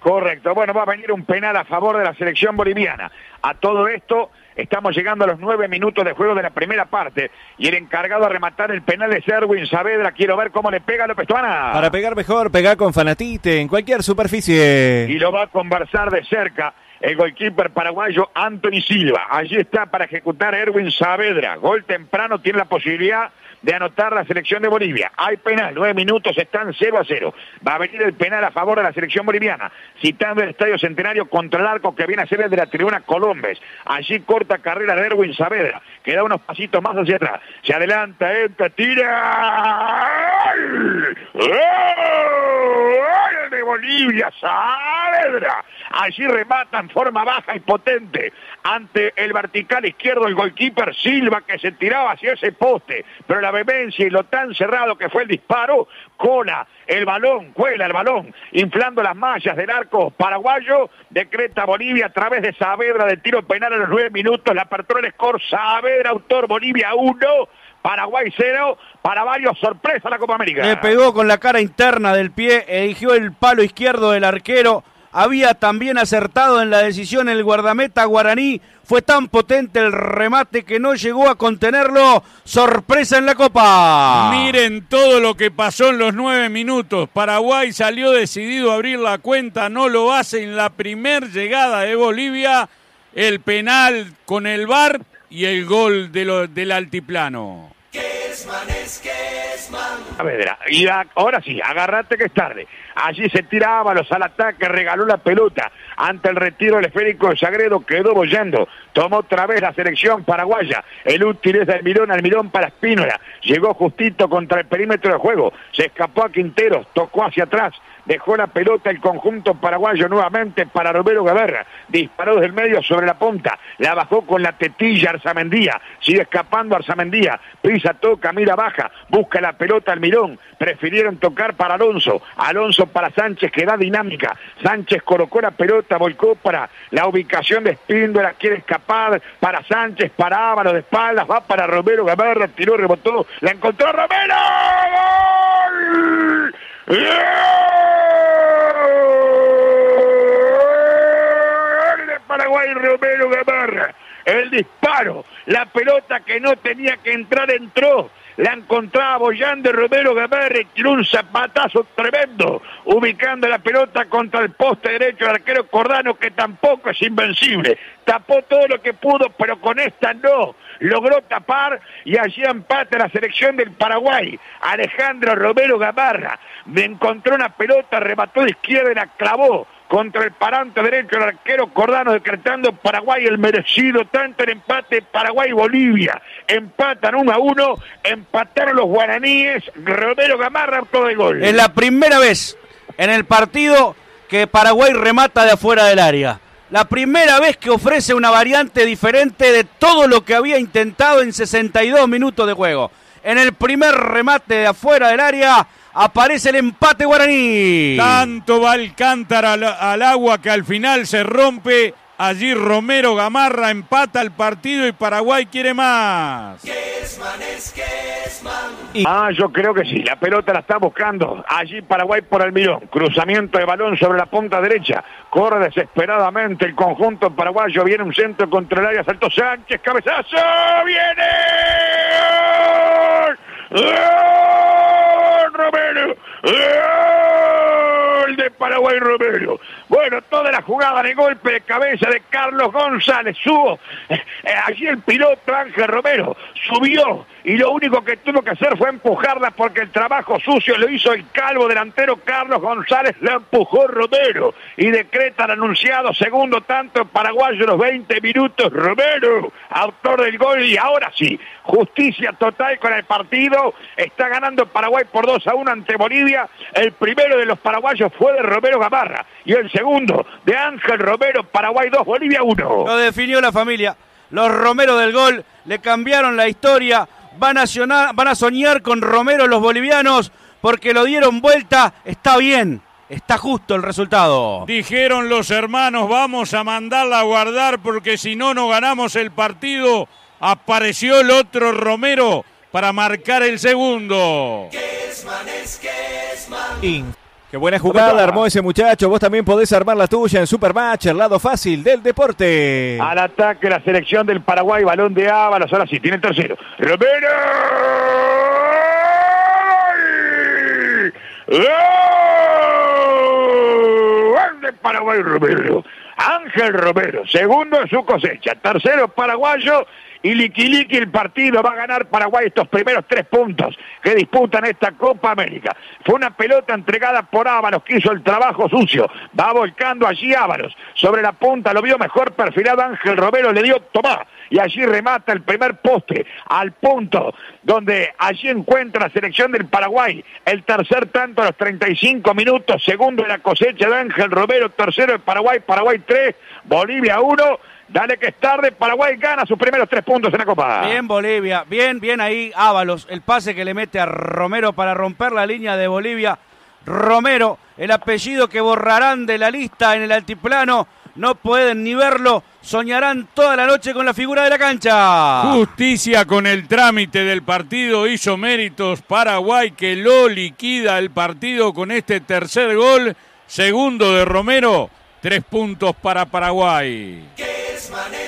Correcto. Bueno, va a venir un penal a favor de la selección boliviana. A todo esto, estamos llegando a los nueve minutos de juego de la primera parte. Y el encargado a rematar el penal es Erwin Saavedra. Quiero ver cómo le pega a López Tuana. Para pegar mejor, pegar con Fanatite, en cualquier superficie. Y lo va a conversar de cerca el goalkeeper paraguayo Anthony Silva. Allí está para ejecutar Erwin Saavedra. Gol temprano, tiene la posibilidad de anotar la selección de Bolivia. Hay penal, nueve minutos, están 0 a 0. Va a venir el penal a favor de la selección boliviana, citando el Estadio Centenario contra el arco que viene a ser el de la tribuna Colombes. Allí corta carrera de Erwin Saavedra, que da unos pasitos más hacia atrás. Se adelanta, entra, tira. ¡Gol de Bolivia, Saavedra! Allí remata en forma baja y potente. Ante el vertical izquierdo el goalkeeper Silva que se tiraba hacia ese poste, pero la vehemencia y lo tan cerrado que fue el disparo, cola el balón, cuela el balón, inflando las mallas del arco paraguayo, decreta Bolivia a través de Saavedra de tiro penal a los nueve minutos, la apertura del score Saavedra, autor Bolivia 1, Paraguay 0, para varios sorpresa la Copa América. Le pegó con la cara interna del pie, eligió el palo izquierdo del arquero, había también acertado en la decisión el guardameta guaraní. Fue tan potente el remate que no llegó a contenerlo. Sorpresa en la Copa. Miren todo lo que pasó en los nueve minutos. Paraguay salió decidido a abrir la cuenta, no lo hace en la primer llegada de Bolivia. El penal con el VAR y el gol del altiplano. Y ahora sí, agarrate que es tarde. Allí se tira Ábalos al ataque, regaló la pelota. Ante el retiro del esférico de Sagredo quedó bollando. Tomó otra vez la selección paraguaya. El útil es de Almirón, Almirón para Espínola. Llegó justito contra el perímetro de juego. Se escapó a Quinteros, tocó hacia atrás dejó la pelota el conjunto paraguayo nuevamente para Romero Gaberra, disparó desde el medio sobre la punta, la bajó con la tetilla Arzamendía, sigue escapando Arzamendía, pisa, toca, mira, baja, busca la pelota al Mirón, prefirieron tocar para Alonso, Alonso para Sánchez que da dinámica, Sánchez colocó la pelota, volcó para la ubicación de Espíndola, quiere escapar. Para Sánchez, para Ávaro de espaldas, va para Romero Gaberra, tiró, rebotó, la encontró Romero, ¡Gol Romero Gamarra. El disparo, la pelota que no tenía que entrar entró. La encontraba bollando Romero Gamarra y tiró un zapatazo tremendo, ubicando la pelota contra el poste derecho del arquero Cordano, que tampoco es invencible. Tapó todo lo que pudo, pero con esta no logró tapar y allí empate la selección del Paraguay. Alejandro Romero Gamarra me encontró una pelota, remató de izquierda y la clavó contra el parante derecho el arquero Cordano decretando Paraguay el merecido. Tanto el empate Paraguay-Bolivia empatan uno a uno. Empataron los guaraníes Romero Gamarra todo el gol. Es la primera vez en el partido que Paraguay remata de afuera del área. La primera vez que ofrece una variante diferente de todo lo que había intentado en 62 minutos de juego. En el primer remate de afuera del área aparece el empate guaraní. Tanto va el cántaro al, agua que al final se rompe. Allí Romero Gamarra empata el partido y Paraguay quiere más. Ah, yo creo que sí. La pelota la está buscando. Allí Paraguay por Almirón. Cruzamiento de balón sobre la punta derecha. Corre desesperadamente el conjunto paraguayo. Viene un centro contra el área. Saltó Sánchez. Cabezazo. Viene. Romero. Gol de Paraguay Romero. Bueno, toda la jugada de golpe de cabeza de Carlos González. Subo. Eh, allí el piloto Ángel Romero subió y lo único que tuvo que hacer fue empujarla porque el trabajo sucio lo hizo el calvo delantero Carlos González, la empujó Romero y decreta el anunciado segundo tanto paraguayo los 20 minutos Romero, autor del gol y ahora sí, justicia total con el partido, está ganando Paraguay por 2 a 1 ante Bolivia, el primero de los paraguayos fue de Romero Gamarra y el segundo de Ángel Romero, Paraguay 2, Bolivia 1. Lo definió la familia, los Romero del gol le cambiaron la historia van a, van a soñar con Romero los bolivianos porque lo dieron vuelta, está bien. Está justo el resultado. Dijeron los hermanos, vamos a mandarla a guardar porque si no, no ganamos el partido. Apareció el otro Romero para marcar el segundo. Qué buena jugada armó ese muchacho. Vos también podés armar la tuya en Supermatch, el lado fácil del deporte. Al ataque la selección del Paraguay, balón de Ábalos, ahora sí, tiene el tercero. Romero. ¡Gol! ¡Gol de Paraguay Romero! Ángel Romero, segundo en su cosecha, tercero paraguayo y liquiliqui el partido. Va a ganar Paraguay estos primeros tres puntos que disputan esta Copa América. Fue una pelota entregada por Ábalos que hizo el trabajo sucio. Va volcando allí Ábalos. Sobre la punta lo vio mejor perfilado Ángel Romero, le dio tomá. Y allí remata el primer poste al punto donde allí encuentra la selección del Paraguay. El tercer tanto a los 35 minutos, segundo en la cosecha de Ángel Romero, tercero de Paraguay, Paraguay 3, Bolivia 1. Dale que es tarde, Paraguay gana sus primeros tres puntos en la Copa. Bien Bolivia, bien, bien ahí Ábalos, el pase que le mete a Romero para romper la línea de Bolivia. Romero, el apellido que borrarán de la lista en el altiplano, no pueden ni verlo, soñarán toda la noche con la figura de la cancha. Justicia con el trámite del partido hizo méritos Paraguay que lo liquida el partido con este tercer gol, segundo de Romero, tres puntos para Paraguay. Kesman es Kesman.